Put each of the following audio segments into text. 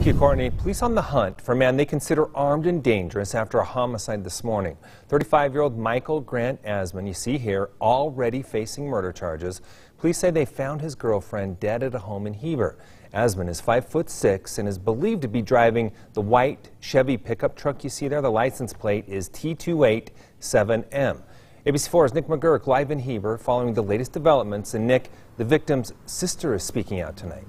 Thank you, Courtney. Police on the hunt for a man they consider armed and dangerous after a homicide this morning. 35-year-old Michael Grant Asman, you see here, already facing murder charges. Police say they found his girlfriend dead at a home in Heber. Asman is 5 foot 6 and is believed to be driving the white Chevy pickup truck you see there. The license plate is T287M. ABC4's Nick McGurk live in Heber following the latest developments. And Nick, the victim's sister is speaking out tonight.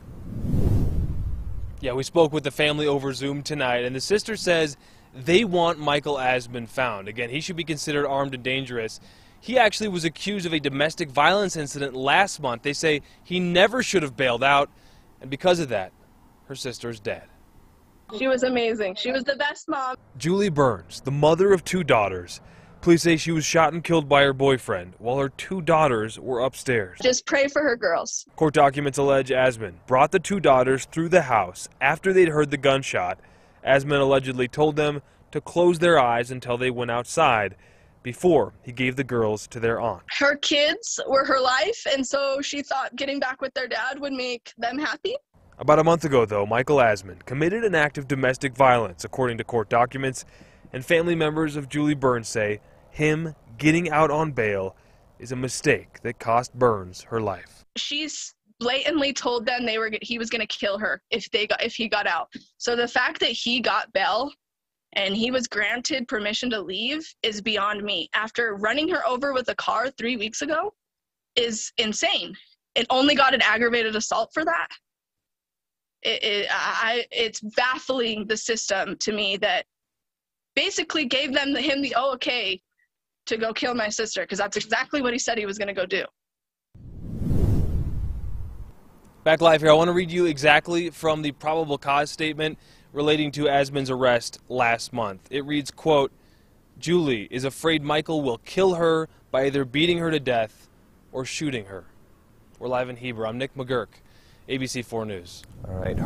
Yeah, we spoke with the family over Zoom tonight, and the sister says they want Michael Asman found. Again, he should be considered armed and dangerous. He actually was accused of a domestic violence incident last month. They say he never should have bailed out, and because of that, her sister is dead. She was amazing. She was the best mom. Julie Burns, the mother of two daughters, Police say she was shot and killed by her boyfriend while her two daughters were upstairs. Just pray for her girls. Court documents allege Asman brought the two daughters through the house after they'd heard the gunshot. Asman allegedly told them to close their eyes until they went outside before he gave the girls to their aunt. Her kids were her life, and so she thought getting back with their dad would make them happy. About a month ago, though, Michael Asman committed an act of domestic violence, according to court documents, and family members of Julie Burns say him getting out on bail is a mistake that cost Burns her life. She's blatantly told them they were he was going to kill her if they got if he got out. So the fact that he got bail and he was granted permission to leave is beyond me. After running her over with a car 3 weeks ago is insane. And only got an aggravated assault for that. It, it, I, it's baffling the system to me that basically gave them the, him the oh okay to go kill my sister because that's exactly what he said he was going to go do. Back live here, I want to read you exactly from the probable cause statement relating to Asman's arrest last month. It reads, quote, Julie is afraid Michael will kill her by either beating her to death or shooting her. We're live in Heber. I'm Nick McGurk, ABC4 News. All right.